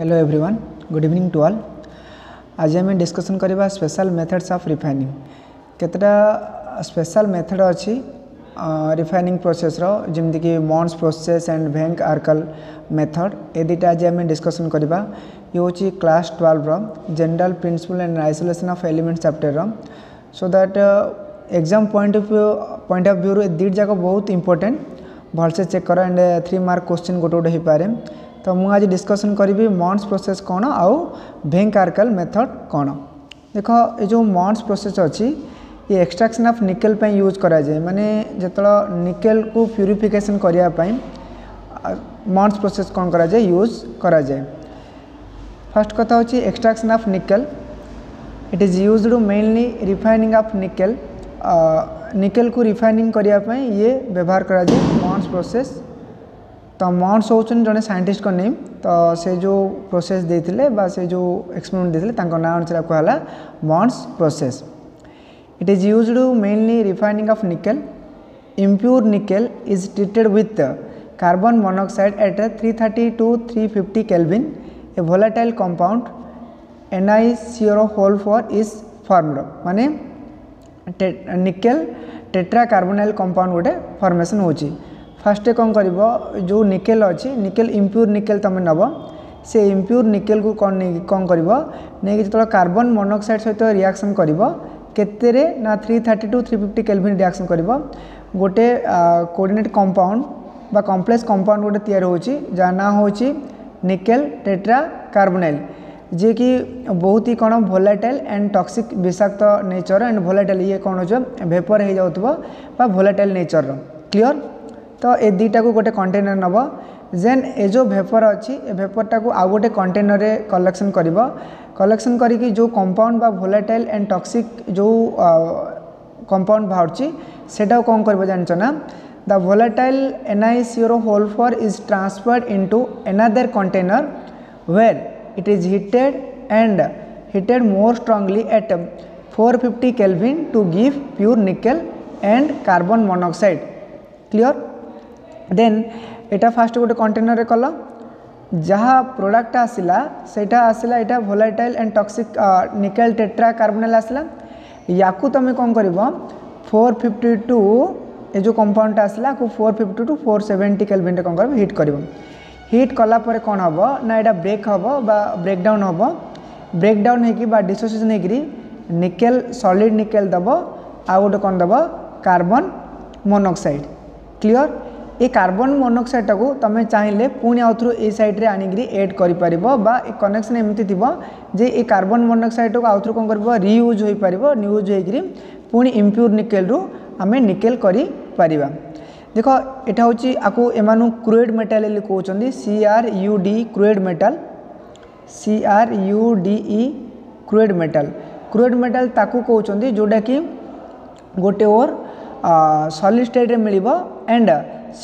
Hello everyone good evening to all आज आम discussion करवा स्पेशल मेथड्स ऑफ रिफाइनिंग केतटा स्पेशल मेथड अच्छी refining process जमीक Mond's process and van Arkel method ए दुटा आज आम डिस्कसन करवा ये हूँ class twelve general principle and isolation of element chapter so that exam point of view point of view दुटा जाक बहुत इंपोर्टेंट भलसे चेक कर एंड थ्री मार्क क्वेश्चन गोटे गोटे हो पारे तो मुझे आज डिस्कसन करी मंडस प्रोसेस कौन आउ भेकारकल मेथड कौन देख ये जो मंडस प्रोसेस अच्छी ये एक्सट्राक्शन अफ निकेल यूज कराए मानने जो निकेल को प्यूरीफिकेसन करवाई मंडस प्रोसेस कौन कराए यूज कराए फर्स्ट कथा हूँ extraction of nickel it is use mainly refining of nickel nickel को रिफाइनिंग करने ये व्यवहार कराए मंडस प्रोसेस तो मंट्स हूँ जो सैंटिस्ट नेम तो से जो प्रोसेस देते से जो एक्सपेरिमेंट देते ना अनुसार कहला Mond's process it is use mainly refining of nickel impure nickel is treated with carbon monoxide at three thirty to three fifty kelvin a volatile compound एनआईसीओर whole four is formed माने nickel tetra carbonyl compound गोटे formation होती first କ'ଣ କରିବ ଯେଉଁ nickel ଅଛି nickel ଇମ୍ପ୍ୟୁର୍ nickel ତୁମେ ନେବ ସେ ଇମ୍ପ୍ୟୁର୍ ନିକେଲ୍କୁ କ'ଣ ନେଇକି କ'ଣ କରିବ ନେଇକି ଯେତେବେଳେ କାର୍ବନ୍ ମନୋକ୍ସାଇଡ଼୍ ସହିତ ରିଆକ୍ସନ୍ କରିବ କେତେରେ ନା three thirty to three fifty kelvin reaction କରିବ ଗୋଟେ କୋଡ଼ିନେଟ୍ କମ୍ପାଉଣ୍ଡ বা କମ୍ପ୍ଲେକ୍ସ କମ୍ପାଉଣ୍ଡ ଗୋଟେ ତିଆରି ହେଉଛି ଯାହା ନାଁ ହେଉଛି ନିକେଲ୍ ଟେଟ୍ରା କାର୍ବୋନାଇଲ୍ ଯିଏକି ବହୁତ ହି କ'ଣ ଭୋଲାଟାଇଲ୍ ଆଣ୍ଡ ଟକ୍ସିକ୍ ବିଷାକ୍ତ ନେଚର ଆଣ୍ଡ ଭୋଲାଟାଇଲ୍ ଇଏ କ'ଣ ହେଉଛି ଭେପର୍ ହୋଇଯାଉଥିବ ବା ଭୋଲାଟାଇଲ୍ ନେଚରର କ୍ଲିଅର୍ ତ ଏ ଦୁଇଟାକୁ ଗୋଟେ କଣ୍ଟେନର ନେବ ଦେନ୍ ଏ ଯେଉଁ ଭେପର୍ ଅଛି ଏ ଭେପର୍ଟାକୁ ଆଉ ଗୋଟେ କଣ୍ଟେନରରେ କଲେକ୍ସନ୍ କରିବ କଲେକ୍ସନ୍ କରିକି ଯେଉଁ କମ୍ପାଉଣ୍ଡ ବା ଭୋଲାଟାଇଲ୍ ଆଣ୍ଡ ଟକ୍ସିକ୍ ଯେଉଁ କମ୍ପାଉଣ୍ଡ ବାହାରୁଛି ସେଇଟାକୁ କ'ଣ କରିବ ଜାଣିଛ ନା the volatile NICO whole four is transferred into another container where it is heated and heated more strongly at 450 kelvin to give pure nickel and carbon monoxide clear then ଏଇଟା first ଗୋଟେ କଣ୍ଟେନରରେ କଲ ଯାହା ପ୍ରଡ଼କ୍ଟଟା ଆସିଲା ସେଇଟା ଆସିଲା ଏଇଟା volatile and toxic nickel tetra carbonyl ଆସିଲା ୟାକୁ ତୁମେ କ'ଣ କରିବ ଫୋର୍ ଫିଫ୍ଟି ଟୁ ଏ ଯେଉଁ କମ୍ପାଉଣ୍ଡଟା ଆସିଲା ଆକୁ four fifty to four seventy କେଲଭିନ୍ରେ କ'ଣ କରିବ ହିଟ୍ କରିବ হিট কলা পরে কোণ হব না এটা ব্রেক হব বা ব্রেকডাউন হব ব্রেকডাউন হয়েকি বা ডিসোসিয়েসন হয়েকি নিকেল সলিড নিকেল দেব আউ গোটে কোণ দেব কার্বন মনোক্সাইড ক্লিয়র ଏ କାର୍ବନ ମୋନୋକ୍ସାଇଡ଼ଟାକୁ ତୁମେ ଚାହିଁଲେ ପୁଣି ଆଉଥରୁ ଏଇ ସାଇଡ଼୍ରେ ଆଣିକିରି ଏଡ଼୍ କରିପାରିବ ବା ଏ କନେକ୍ସନ୍ ଏମିତି ଥିବ ଯେ ଏ କାର୍ବନ ମୋନୋକ୍ସାଇଡ଼ଟାକୁ ଆଉଥରୁ କ'ଣ କରିବ ରିୟୁଜ୍ ହୋଇପାରିବ ରିୟୁଜ୍ ହୋଇକିରି ପୁଣି ଇମ୍ପ୍ୟୁର୍ ନିକେଲ୍ରୁ ଆମେ ନିକେଲ୍ କରିପାରିବା ଦେଖ ଏଇଟା ହେଉଛି ଆକୁ ଏମାନଙ୍କୁ କ୍ରୁଏଡ଼୍ ମେଟାଲ୍ ବୋଲି କହୁଛନ୍ତି C R U D crude metal C R U D E crude metal crude metal ତାକୁ କହୁଛନ୍ତି ଯେଉଁଟାକି ଗୋଟେ ଓର୍ ସଲିଡ଼ ଷ୍ଟେଟ୍ରେ ମିଳିବ ଆଣ୍ଡ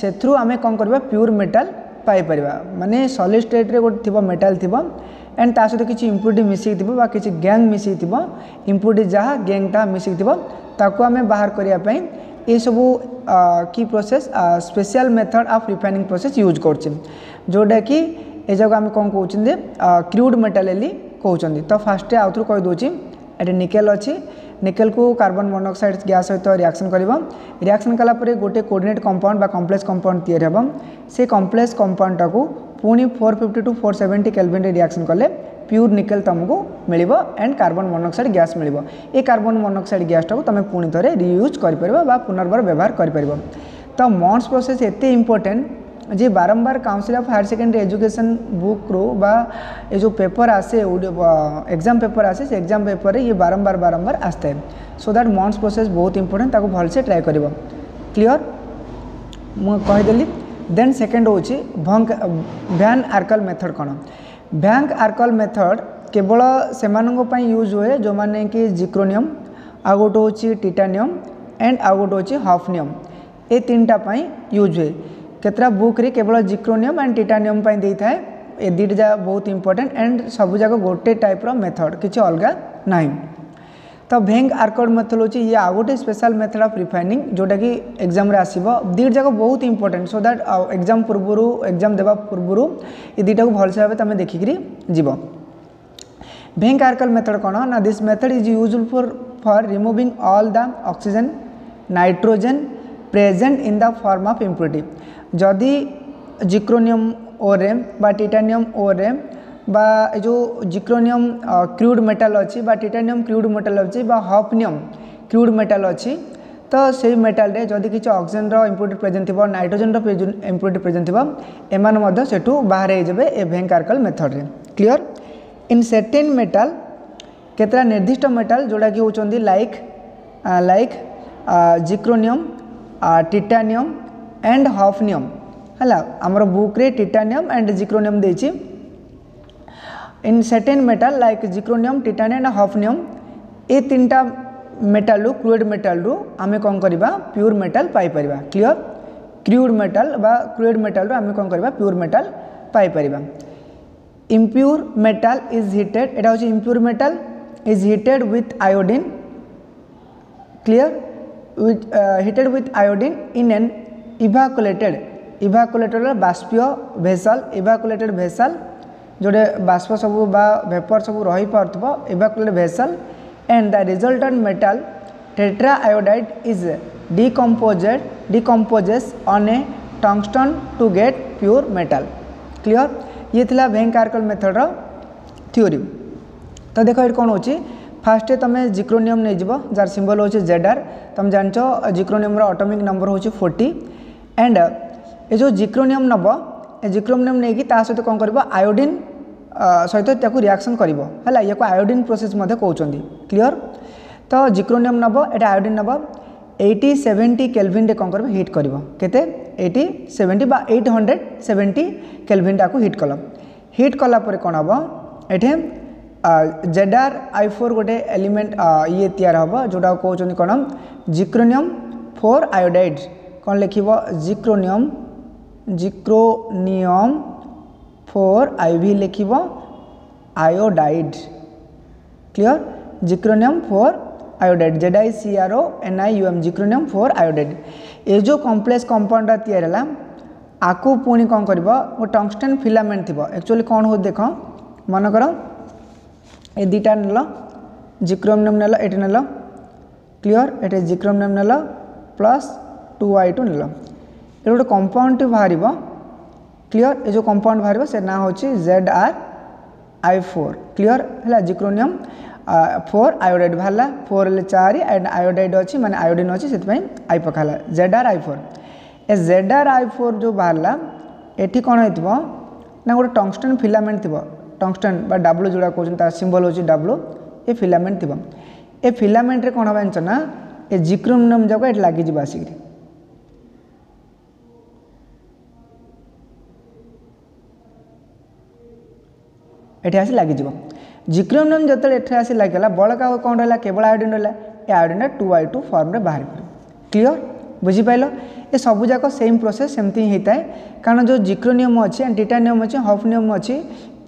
ସେଥିରୁ ଆମେ କ'ଣ କରିବା ପ୍ୟୁର୍ ମେଟାଲ୍ ପାଇପାରିବା ମାନେ ସଲିଡ଼ ଷ୍ଟେଟ୍ରେ ଗୋଟେ ଥିବ ମେଟାଲ୍ ଥିବ ଆଣ୍ଡ ତା ସହିତ କିଛି ଇମ୍ପୁରିଟି ମିଶିକି ଥିବ ବା କିଛି ଗ୍ୟାଙ୍ଗ୍ ମିଶିକି ଥିବ ଇମ୍ପୁରିଟି ଯାହା ଗ୍ୟାଙ୍ଗ୍ ତାହା ମିଶିକି ଥିବ ତାକୁ ଆମେ ବାହାର କରିବା ପାଇଁ ଏସବୁ କି process special method of refining process use କରୁଛି ଯେଉଁଟାକି ଏ ଯାକୁ ଆମେ କ'ଣ କହୁଛନ୍ତି କ୍ରୁଡ୍ ମେଟାଲ୍ ବୋଲି କହୁଛନ୍ତି ତ ଫାର୍ଷ୍ଟରେ ଆଉଥରୁ କହିଦେଉଛି ଏଠି ନିକେଲ୍ ଅଛି ନିକେଲକୁ କାର୍ବନ ମନୋକ୍ସାଇଡ୍ ଗ୍ୟାସ୍ ସହିତ ରିଆକ୍ସନ୍ କରିବ ରିଆକ୍ସନ୍ କଲାପରେ ଗୋଟେ କୋଡ଼ିନେଟ୍ କମ୍ପାଉଣ୍ଡ ବା କମ୍ପ୍ଲେକ୍ସ କମ୍ପାଉଣ୍ଡ ତିଆରି ହେବ ସେ କମ୍ପ୍ଲେକ୍ସ କମ୍ପାଉଣ୍ଡଟାକୁ ପୁଣି four fifty to four seventy କେଲଭିନ୍ରେ reaction କଲେ प्योर निकेल तुमको मिल एंड कार्बन मोनोक्साइड गैस मिल ये कार्बन मोनोक्साइड गैस टाक तुम पुणी थे रियूज कर पुनर्व व्यवहार कर तो मॉन्स प्रोसेस एत इम्पोर्टेन्ट जी बारंबार council of higher secondary education book बुक्रु ये जो पेपर आसे एग्जाम पेपर आसे से एग्जाम पेपर रे ये बारंबार बारंबार आसता सो दैट मंथस प्रोसेस बहुत इंपोर्टां ताको भलसे ट्राए कर क्लीअर मुदेली देन सेकेंड हूँ भंक भैन आर्कल मेथड कौन भैंक आर्कल मेथड केवल से यूज हुए जो मैंने कि जिक्रोनियम आ गोटे हूँ टीटानियम एंड आउ गोटे हूँ हफनियम ये तीन टापी यूज हुए केतटा बुक केवल जिक्रोनियम एंड टिटानियम दे था दुटा जा बहुत इंपोर्टेंट एंड सब जाक गोटे टाइप रेथड किसी अलग ना तो भेंग आर्कड मेथड हूँ ये आ गोटे स्पेशल मेथड ऑफ रिफाइनिंग जोटा कि एग्जाम आसो दुट बहुत इंपोर्टेंट सो दैट एग्जाम पूर्व एग्जाम देवा पूर्व ये दुटा को भलसे भाव तुम देखिकी जीव भेंग आर्कड मेथड कौन ना this method is useful for removing all the oxygen nitrogen present in the form of impurity जदि जिक्रोनियम ओरे टिटानियम ओरे बा जो जिक्रोनियम क्रूड मेटल अच्छी टिटानियम क्रूड मेटल अच्छी हफनियम क्रूड मेटल अच्छी तो से मेटाल जदि किसी अक्सीजेन रिम्प्यूरीटी प्रेजेंट थी नाइट्रोजेन रिम्प्यूरीटी प्रेजेंट थी एट बाहर होते ए भेकारकल मेथड्रे क्लीयर इन सेटेन मेटाल केतटा निर्दिष्ट मेटाल जोड़ा कि होती like like zirconium titanium and hafnium है आमर बुक्रे titanium and zirconium the in certain metal like zirconium titanium and hafnium ए तीन टा मेटाल क्रुएड मेटाल आम कौन कर प्योर मेटाल पाई clear crude metal crude metal आम कौन करवा प्योर मेटाल पाई इम्प्योर मेटाल इज हिटेड यहाँ हूँ impure metal is heated with iodine clear with, uh, heated with iodine in an evacuated evacuated বাষ্পীয় ভেসল evacuated ভেসল ଯେଉଁଠି ବାଷ୍ପ ସବୁ ବା ଭେପର୍ ସବୁ ରହିପାରୁଥିବ evacuated vessel and the resultant metal tetra iodide is decomposed decomposes on a tungsten to get pure metal clear ये थिला van Arkel method रो theory तो देखो ये कौन होची ফার্স্টে তুমি জিক্রোনিয়ম নিয়ে যাব যার সিম্বল হচ্ছে জেডার তুমি জাঁচ জিক্রোনিয়মর অটোমিক নম্বর হচ্ছে ফোর্টি এন্ড ଏ ଯେଉଁ ଜିକ୍ରୋନିୟମ୍ ନେବ ଏ ଜିକ୍ରୋନିୟମ୍ ନେଇକି ତା ସହିତ କ'ଣ କରିବ ଆୟୋଡ଼ିନ୍ ସହିତ ତାକୁ ରିଆକ୍ସନ୍ କରିବ ହେଲା ୟାକୁ ଆୟୋଡ଼ିନ୍ ପ୍ରୋସେସ୍ ମଧ୍ୟ କହୁଛନ୍ତି କ୍ଲିଅର୍ ତ ଜିକ୍ରୋନିୟମ୍ ନେବ ଏଇଟା ଆୟୋଡ଼ିନ୍ ନେବ ଏଇଟି ସେଭେଣ୍ଟି କେଲଭିନ୍ରେ କ'ଣ କରିବ ହିଟ୍ କରିବ କେତେ ଏଇଟି ସେଭେଣ୍ଟି ବା ଏଇଟ୍ ହଣ୍ଡ୍ରେଡ଼ ସେଭେଣ୍ଟି କେଲଭିନ୍ଟାକୁ ହିଟ୍ କଲ ହିଟ୍ କଲା ପରେ କ'ଣ ହେବ ଏଠି ଜେଡାର୍ ଆଇ ଫୋର୍ ଗୋଟେ ଏଲିମେଣ୍ଟ ଇଏ ତିଆରି ହେବ ଯେଉଁଟାକୁ କହୁଛନ୍ତି କ'ଣ ଜିକ୍ରୋନିୟମ୍ ଫୋର୍ ଆୟୋଡ଼ାଇଡ଼୍ କ'ଣ ଲେଖିବ ଜିକ୍ରୋନିୟମ୍ ଜିକ୍ରୋନିୟମ୍ ଫୋର୍ ଆଇଭି ଲେଖିବ iodide clear zirconium four iodide যেটা সিআরও এনআইউএম জিক্রোনিয়াম ফোর আয়োডাইড এ যে কমপ্লেক্স কম্পাউন্ডটা তৈরি হল আকু পুঁ কম করব টংস্টেন ফিলামেন্ট থাকবে একচুয়ালি কম হোক দেখ মনে কর ये दुटा नेल जिक्रोम नेम नेल ये नेल क्लीयर ये जिक्रोम नेम नेल प्लस टू वाई टू नेल ये गोटे कंपाउंड बाहर क्लीयर ये जो कंपाउंड बाहर से ना हूँ Z R I four clear है जिक्रोनियम ফোর আয়োডাইড বাহারা ফোর হলে চারি অ্যান্ড আয়োডাইড অছি মানে আয়োডিন অছি সেপাই আই পকালা জেড আর আই ফোর এ জেড আর আই ফোর যে বাহারা এটি কোণ হয়ে না গোটে টংস্টন ফিলামেন্ট থাকবে ଟଙ୍ଗଷ୍ଟନ୍ ବା ଡାବ୍ଲୁ ଯେଉଁଟା କହୁଛନ୍ତି ତା ସିମ୍ବଲ୍ ହେଉଛି ଡାବ୍ଲୁ ଏ ଫିଲାମେଣ୍ଟ ଥିବ ଏ ଫିଲାମେଣ୍ଟରେ କ'ଣ ହେବ ଜାଣିଛ ନା ଏ ଜିକ୍ରୋମିନିୟମ୍ ଯାକ ଏଠି ଲାଗିଯିବ ଆସିକିରି ଏଠି ଆସି ଲାଗିଯିବ ଜିକ୍ରୋମିନିୟମ୍ ଯେତେବେଳେ ଏଠି ଆସି ଲାଗିଗଲା ବଳକା କ'ଣ ରହିଲା କେବଳ ଆୟୋଡ଼ିନ୍ ରହିଲା ଏ ଆୟୋଡ଼ିନ୍ଟା ଟୁ ଆଇ ଟୁ ଫର୍ମରେ ବାହାରି ପଡ଼ିବ କ୍ଲିଅର୍ বুঝিপাইল ଏ ସବୁଯାକ ସେମ୍ ପ୍ରୋସେସ୍ ସେମିତି ହିଁ ହେଇଥାଏ କାରଣ ଯେଉଁ ଜିକ୍ରୋ ନିୟମ ଅଛି ଆଣ୍ଡ ଟିଟା ନିୟମ ଅଛି ହଫ୍ ନିୟମ ଅଛି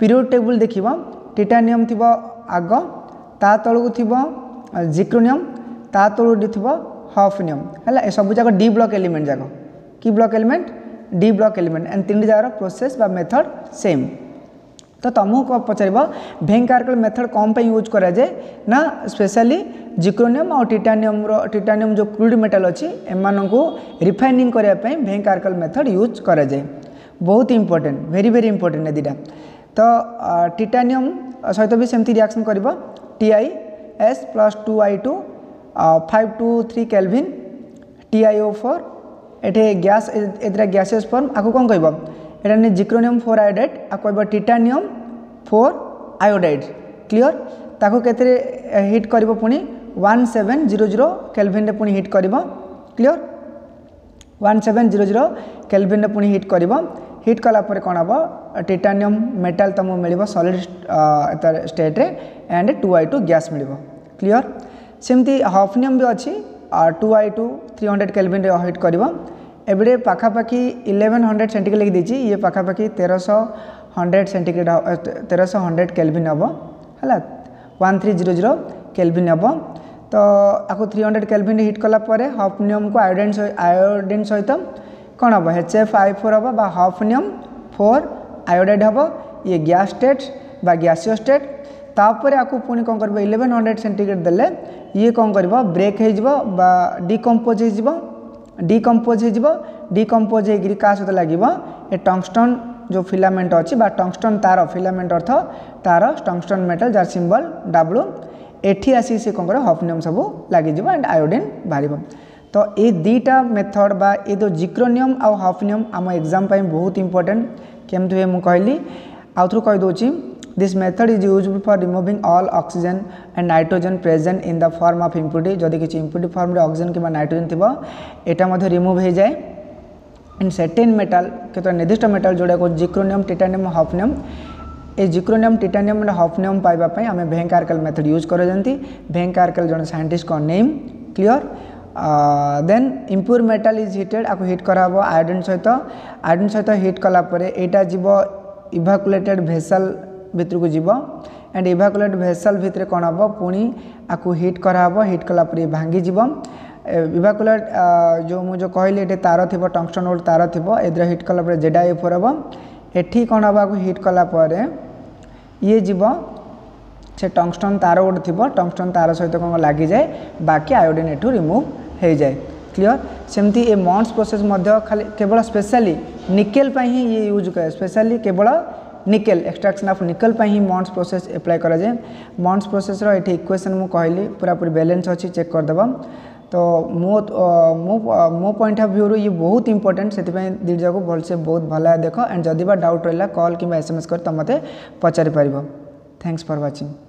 ପିରିୟଡ଼ ଟେବୁଲ୍ ଦେଖିବ ଟିଟା ନିୟମ ଥିବ ଆଗ ତା ତଳକୁ ଥିବ ଜିକ୍ରୋ ନିୟମ ତା ତଳକୁ ଥିବ ହଫ୍ ନିୟମ ହେଲା ଏ ସବୁଯାକ ଡି ବ୍ଲକ୍ ଏଲିମେଣ୍ଟ ଯାକ କି block element D block element and ତିନିଟି ଯାକର ପ୍ରୋସେସ୍ ବା ମେଥଡ଼ ସେମ୍ ତ ତୁମକୁ ପଚାରିବ ଭେଙ୍କାର୍କଲ ମେଥଡ଼ କ'ଣ ପାଇଁ ୟୁଜ୍ କରାଯାଏ ନା ସ୍ପେଶାଲି ଜିକ୍ରୋନିୟମ୍ ଆଉ ଟିଟାନିୟମ୍ର ଟିଟାନିୟମ୍ ଯେଉଁ କ୍ରୁଡ୍ ମେଟାଲ୍ ଅଛି ଏମାନଙ୍କୁ ରିଫାଇନିଂ କରିବା ପାଇଁ ଭେଙ୍କାର୍କଲ ମେଥଡ଼ ୟୁଜ୍ କରାଯାଏ ବହୁତ ଇମ୍ପୋର୍ଟାଣ୍ଟ ଭେରି ଭେରି ଇମ୍ପୋର୍ଟାଣ୍ଟ ଏ ଦୁଇଟା ତ ଟିଟାନିୟମ୍ ସହିତ ବି ସେମିତି ରିଆକ୍ସନ୍ କରିବ T I S plus two I two five two three kelvin T I O four ଏଠି ଗ୍ୟାସ୍ ଏଥିରେ ଗ୍ୟାସିୟସ୍ ଫର୍ମ ଆକୁ କ'ଣ କହିବ এটা নিয়ে জিক্রোনিয়াম ফোর আয়োডাইড આકો ফোর আয়োডাইড ক্লিয়র তাকে ક્લિયર হিট করব heat one seven zero zero ক্যালভিনে પુણી হিট করব clear one seven zero zero ক্যালভিনে કરીબો হিট কলা পরে কোণ হব টিটানিয়ম মেটাল তুমি মিলব solid স্টেট্রে and two I two gas মিলব clear সেমতি হফনিয়ম বি অ two I two three hundred ক্যালভিনে heat করব एवढे पाखापाखी इलेवेन हंड्रेड सेंटीग्रेड लिखिदेची ये पाखापाखी तेरश हंड्रेड सेंटीग्रेड तेरह हंड्रेड केल्विन हम है one three zero zero kelvin हम तो आपको थ्री हंड्रेड केल्विन हिट कलापर हफनियम को आयोडेन आयोडीन सहित कौन हम एच एफ आई फोर हम बा हफनियम फोर आयोडेड हम ये गैस स्टेट बा गैसीय स्टेट तापर आपको पुणी कौन कर इलेवेन हंड्रेड सेंटीग्रेड दे कौन कर ब्रेक हो डिकम्पोज हो डिकम्पोज হয়ে যাব सहित लगे কাহ সহ जो फिलामेंट अच्छी टंगस्टन तार फिलामेंट अर्थ तार टंगस्टन मेटल जार सिंबल डब्लू एटी आसी से कौन कर हफनियम सब लगे एंड आयोडीन बाहर तो ये दुटा मेथड बा ये जो जिक्रोनियम आउ हफनियम आम एग्जाम बहुत इंपोर्टां केमती हुए मुझे कहली आउ थ्रू कहीदे This method is used for removing all oxygen and nitrogen present in the form of impurity. যদি কিছু impurity form রে oxygen কিংবা nitrogen থিব এটা মধ্যে remove হয়ে যায় in certain metal কেতটা নির্দিষ্ট metal যোডাকো জিক্রোনিয়াম টিটানিয়াম হফনিয়াম এই জিক্রোনিয়াম টিটানিয়াম এন্ড হফনিয়াম পাইবা পাই আমি ভেঙ্ক আর্কেল মেথড ইউজ করে জানতি ভেঙ্ক আর্কেল জন scientist co name clear then impure metal is heated আকু heat করা হব আয়োডিন সহিত আয়োডিন সহিত হিট কলা পরে এইটা যাব ইভাকুলেটেড ভেসেল ଭିତରକୁ ଯିବ ଆଣ୍ଡ ଇଭାକୁଲେଟ୍ ଭେସଲ୍ ଭିତରେ କ'ଣ ହେବ ପୁଣି ଆକୁ ହିଟ୍ କରାହେବ ହିଟ୍ କଲାପରେ ଭାଙ୍ଗିଯିବ ଇଭାକୁଲେଟ୍ ଯେଉଁ ମୁଁ ଯେଉଁ କହିଲି ଏଠି ତାର ଥିବ ଟଙ୍ଗଷ୍ଟନ୍ ଗୋଟେ ତାର ଥିବ ଏଥିରେ ହିଟ୍ କଲାପରେ ଜେଡ଼ା ଏ ଫୋର୍ ହେବ ଏଠି କ'ଣ ହେବ ଆକୁ ହିଟ୍ କଲାପରେ ଇଏ ଯିବ ସେ ଟଙ୍ଗଷ୍ଟନ୍ ତାର ଗୋଟେ ଥିବ ଟଙ୍ଗଷ୍ଟନ୍ ତାର ସହିତ କ'ଣ ଲାଗିଯାଏ ବାକି ଆୟୋଡ଼ିନ୍ ଏଠୁ ରିମୁଭ୍ ହୋଇଯାଏ क्लियर सेमती ए मॉन्स प्रोसेस खाली केवल स्पेशली निकेल ही ये यूज कैर स्पेशली केवल निकेल एक्सट्राक्शन अफ निकेल पर ही मंडस प्रोसेस एप्लाय कराए मंडस प्रोसेस ये इक्वेसन मुझे पूरा पूरी बैलेन्स अच्छी चेक करदेव तो मो मो पॉइंट ऑफ व्यू रु ये बहुत इंपोर्टेंट से दीड जगह भल से बहुत भल देख एंड जदिबा डाउट रहा कल कि एसएमएस कर तो मत पचारिपर थैंक्स फर व्वाचिंग